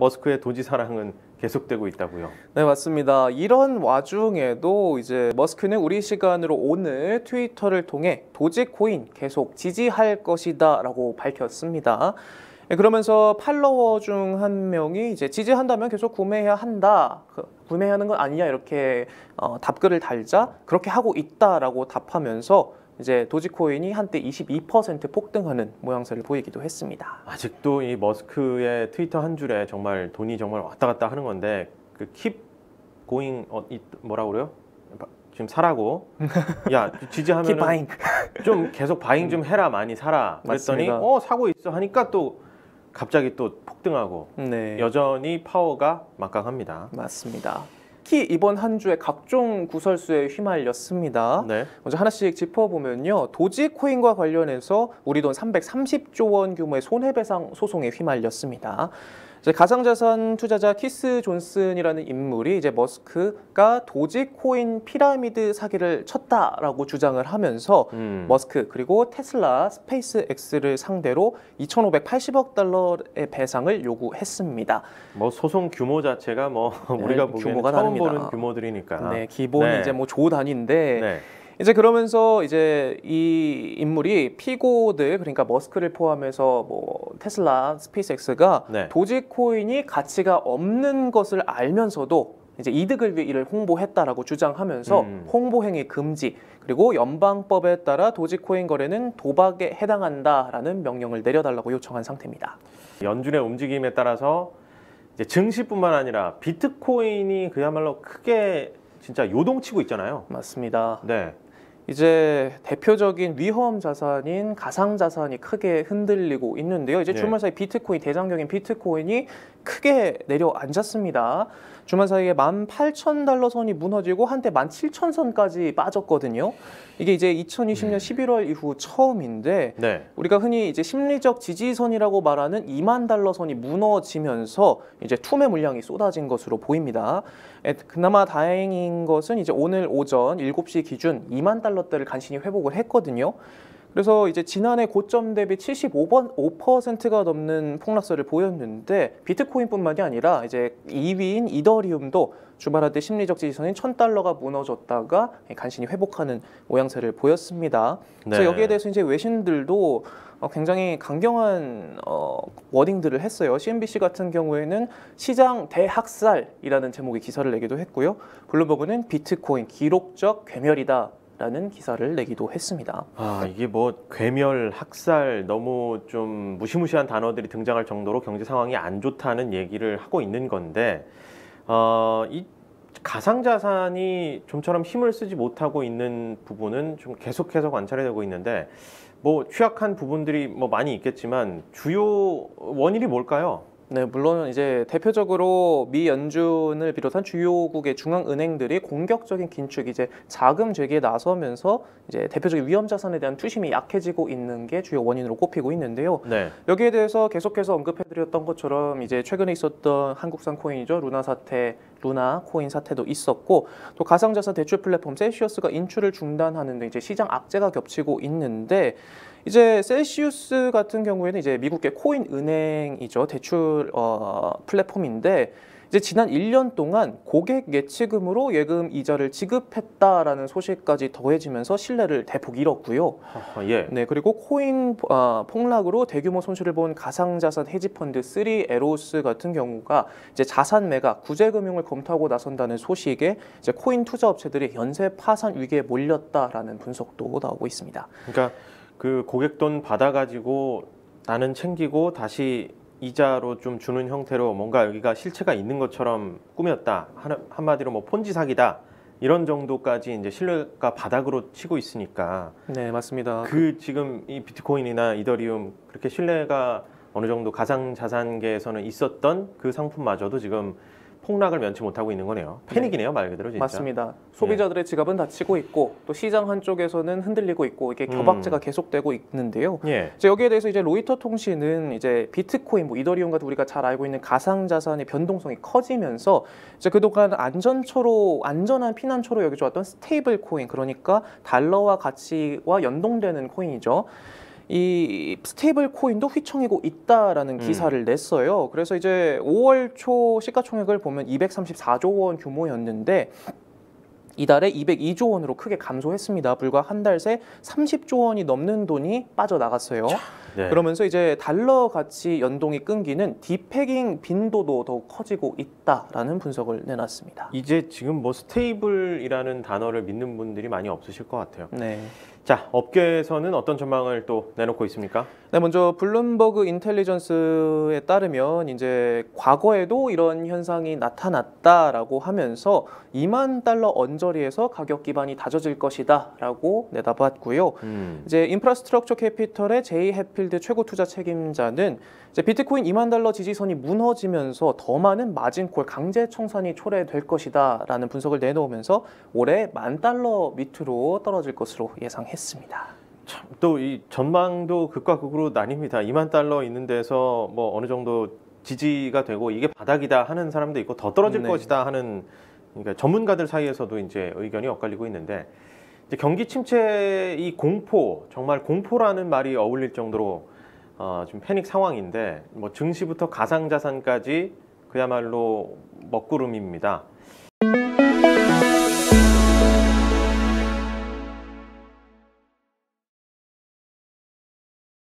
머스크의 도지 사랑은 계속되고 있다고요. 네, 맞습니다. 이런 와중에도 이제 머스크는 우리 시간으로 오늘 트위터를 통해 도지 코인 계속 지지할 것이다라고 밝혔습니다. 네, 그러면서 팔로워 중 한 명이 이제 지지한다면 계속 구매해야 한다. 그, 구매하는 건 아니냐 이렇게 어, 답글을 달자 그렇게 하고 있다라고 답하면서 이제 도지코인이 한때 22% 폭등하는 모양새를 보이기도 했습니다. 아직도 이 머스크의 트위터 한 줄에 정말 돈이 정말 왔다 갔다 하는 건데 그 keep going 어, 이, 뭐라 그래요? 지금 사라고 야 지지하면 buying. 좀 계속 바잉 좀 해라 많이 사라 그랬더니 맞습니다. 어 사고 있어 하니까 또 갑자기 또 폭등하고 네. 여전히 파워가 막강합니다. 맞습니다. 특히 이번 한 주에 각종 구설수에 휘말렸습니다. 네. 먼저 하나씩 짚어보면요. 도지코인과 관련해서 우리 돈 330조 원 규모의 손해배상 소송에 휘말렸습니다. 이제 가상자산 투자자 키스 존슨이라는 인물이 이제 머스크가 도지 코인 피라미드 사기를 쳤다라고 주장을 하면서 음. 머스크 그리고 테슬라, 스페이스X를 상대로 2,580억 달러의 배상을 요구했습니다. 뭐 소송 규모 자체가 뭐 우리가 보기에는 네, 규모가 차원 다릅니다. 보는 규모들이니까. 네, 기본이 네. 이제 뭐 조 단위인데 네. 이제 그러면서 이제 이 인물이 피고들 그러니까 머스크를 포함해서 뭐 테슬라, 스페이스X가 네. 도지코인이 가치가 없는 것을 알면서도 이제 이득을 위해 이를 홍보했다라고 주장하면서 음. 홍보 행위 금지 그리고 연방법에 따라 도지코인 거래는 도박에 해당한다라는 명령을 내려달라고 요청한 상태입니다. 연준의 움직임에 따라서 이제 증시뿐만 아니라 비트코인이 그야말로 크게 진짜 요동치고 있잖아요. 맞습니다. 네. 이제 대표적인 위험 자산인 가상 자산이 크게 흔들리고 있는데요. 이제 네. 주말 사이 비트코인 대장경인 비트코인이 크게 내려앉았습니다. 주말 사이에 18,000달러 선이 무너지고 한때 17,000선까지 빠졌거든요. 이게 이제 2020년 11월 이후 처음인데 네. 우리가 흔히 이제 심리적 지지선이라고 말하는 2만 달러 선이 무너지면서 이제 투매 물량이 쏟아진 것으로 보입니다. 에, 그나마 다행인 것은 이제 오늘 오전 7시 기준 2만 달러대를 간신히 회복을 했거든요. 그래서 이제 지난해 고점 대비 75%가 넘는 폭락세를 보였는데 비트코인뿐만이 아니라 이제 2위인 이더리움도 주말할 때 심리적 지지선인 1000달러가 무너졌다가 간신히 회복하는 모양새를 보였습니다. 그래서 네. 여기에 대해서 이제 외신들도 어, 굉장히 강경한 어, 워딩들을 했어요. CNBC 같은 경우에는 시장 대학살이라는 제목의 기사를 내기도 했고요. 블룸버그는 비트코인 기록적 괴멸이다. 라는 기사를 내기도 했습니다. 아 이게 뭐 괴멸, 학살 너무 좀 무시무시한 단어들이 등장할 정도로 경제 상황이 안 좋다는 얘기를 하고 있는 건데 어, 이 가상자산이 좀처럼 힘을 쓰지 못하고 있는 부분은 좀 계속해서 관찰이 되고 있는데 뭐 취약한 부분들이 뭐 많이 있겠지만 주요 원인이 뭘까요? 네, 물론 이제 대표적으로 미 연준을 비롯한 주요국의 중앙은행들이 공격적인 긴축, 이제 자금 재개에 나서면서 이제 대표적인 위험 자산에 대한 투심이 약해지고 있는 게 주요 원인으로 꼽히고 있는데요. 네. 여기에 대해서 계속해서 언급해드렸던 것처럼 이제 최근에 있었던 한국산 코인이죠 루나 사태, 루나 코인 사태도 있었고 또 가상자산 대출 플랫폼 셀시우스가 인출을 중단하는 등 이제 시장 악재가 겹치고 있는데 이제 셀시우스 같은 경우에는 이제 미국의 코인 은행이죠. 대출 어, 플랫폼인데 이제 지난 1년 동안 고객 예치금으로 예금 이자를 지급했다라는 소식까지 더해지면서 신뢰를 대폭 잃었고요. 아, 예. 네, 그리고 코인 아, 폭락으로 대규모 손실을 본 가상자산 헤지펀드 Three Arrows 같은 경우가 이제 자산 매각, 구제 금융을 검토하고 나선다는 소식에 이제 코인 투자 업체들이 연쇄 파산 위기에 몰렸다라는 분석도 나오고 있습니다. 그러니까 그 고객 돈 받아가지고 나는 챙기고 다시 이자로 좀 주는 형태로 뭔가 여기가 실체가 있는 것처럼 꾸몄다. 한- 한마디로 뭐 폰지 사기다. 이런 정도까지 이제 신뢰가 바닥으로 치고 있으니까. 네, 맞습니다. 그 지금 이 비트코인이나 이더리움 그렇게 신뢰가 어느 정도 가상 자산계에서는 있었던 그 상품마저도 지금 폭락을 면치 못하고 있는 거네요. 패닉이네요 말 그대로 진짜. 맞습니다. 소비자들의 지갑은 닫히고 있고 또 시장 한쪽에서는 흔들리고 있고 이게 겨박제가 음. 계속되고 있는데요. 예. 이제 여기에 대해서 이제 로이터 통신은 이제 비트코인, 뭐 이더리움 같은 우리가 잘 알고 있는 가상 자산의 변동성이 커지면서 이제 그동안 안전처로 안전한 피난처로 여겨져왔던 stable coin 그러니까 달러와 가치와 연동되는 코인이죠. 이 stable coin도 휘청이고 있다라는 음. 기사를 냈어요. 그래서 이제 5월 초 시가총액을 보면 234조 원 규모였는데 이달에 202조 원으로 크게 감소했습니다. 불과 한 달 새 30조 원이 넘는 돈이 빠져나갔어요. 네. 그러면서 이제 달러 가치 연동이 끊기는 depegging 빈도도 더욱 커지고 있다라는 분석을 내놨습니다. 이제 지금 뭐 stable이라는 단어를 믿는 분들이 많이 없으실 것 같아요. 네. 자, 업계에서는 어떤 전망을 또 내놓고 있습니까? 네, 먼저 블룸버그 인텔리전스에 따르면 이제 과거에도 이런 현상이 나타났다라고 하면서 2만 달러 언저리에서 가격 기반이 다져질 것이다라고 내다봤고요. 음. 이제 인프라스트럭처 캐피털의 제이 해필드 최고 투자 책임자는 이제 비트코인 2만 달러 지지선이 무너지면서 더 많은 margin call 강제 청산이 초래될 것이다라는 분석을 내놓으면서 올해 만 달러 밑으로 떨어질 것으로 예상 했습니다. 또이 전망도 극과 극으로 나뉩니다. 2만 달러 있는 데서 뭐 어느 정도 지지가 되고 이게 바닥이다 하는 사람도 있고 더 떨어질 네. 것이다 하는 그러니까 전문가들 사이에서도 이제 의견이 엇갈리고 있는데 이제 경기 침체 이 공포 정말 공포라는 말이 어울릴 정도로 어, 지금 패닉 상황인데 뭐 증시부터 가상자산까지 그야말로 먹구름입니다.